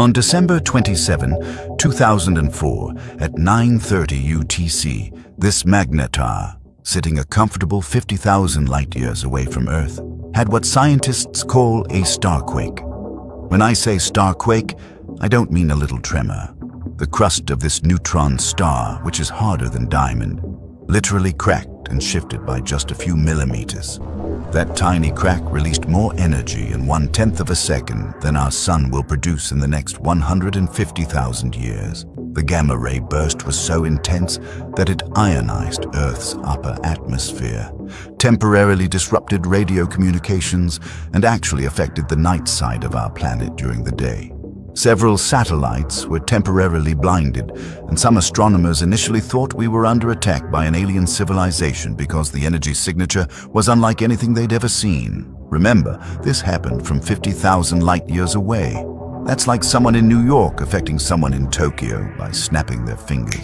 On December 27, 2004, at 9.30 UTC, this magnetar, sitting a comfortable 50,000 light-years away from Earth, had what scientists call a starquake. When I say starquake, I don't mean a little tremor. The crust of this neutron star, which is harder than diamond, literally cracked and shifted by just a few millimeters. That tiny crack released more energy in one-tenth of a second than our sun will produce in the next 150,000 years. The gamma-ray burst was so intense that it ionized Earth's upper atmosphere, temporarily disrupted radio communications, and actually affected the night side of our planet during the day. Several satellites were temporarily blinded, and some astronomers initially thought we were under attack by an alien civilization because the energy signature was unlike anything they'd ever seen. Remember, this happened from 50,000 light-years away. That's like someone in New York affecting someone in Tokyo by snapping their fingers.